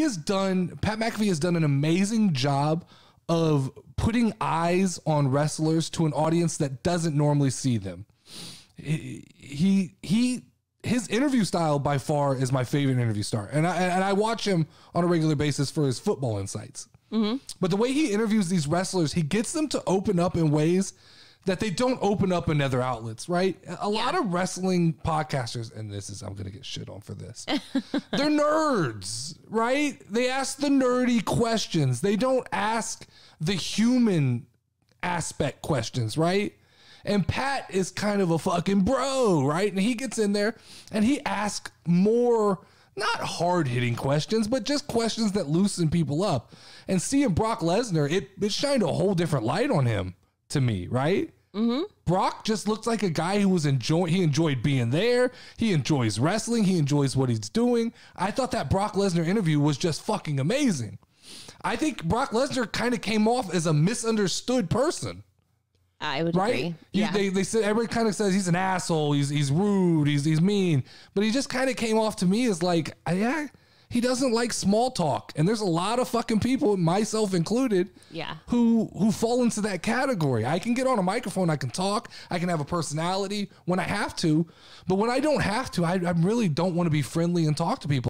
he has done Pat McAfee has done an amazing job of putting eyes on wrestlers to an audience that doesn't normally see them. He he, he his interview style by far is my favorite interview star, and I and I watch him on a regular basis for his football insights. Mm-hmm. But the way he interviews these wrestlers, he gets them to open up in ways that they don't open up in other outlets, right? A lot of wrestling podcasters, and this is, I'm going to get shit on for this. They're nerds, right? They ask the nerdy questions. They don't ask the human aspect questions, right? And Pat is kind of a fucking bro, right? And he gets in there and he asks more, not hard hitting questions, but just questions that loosen people up. And seeing Brock Lesnar, it, it shined a whole different light on him to me, right? Mm-hmm. Brock just looks like a guy who was enjoying. He enjoyed being there. He enjoys wrestling. He enjoys what he's doing. I thought that Brock Lesnar interview was just fucking amazing. I think Brock Lesnar kind of came off as a misunderstood person, I would right? agree. He- Yeah. they they said everybody kind of says he's an asshole. He's he's rude. He's he's mean. But he just kind of came off to me as like, yeah, he doesn't like small talk. And there's a lot of fucking people, myself included, Yeah. who who fall into that category. I can get on a microphone, I can talk, I can have a personality when I have to, but when I don't have to, I, I really don't want to be friendly and talk to people.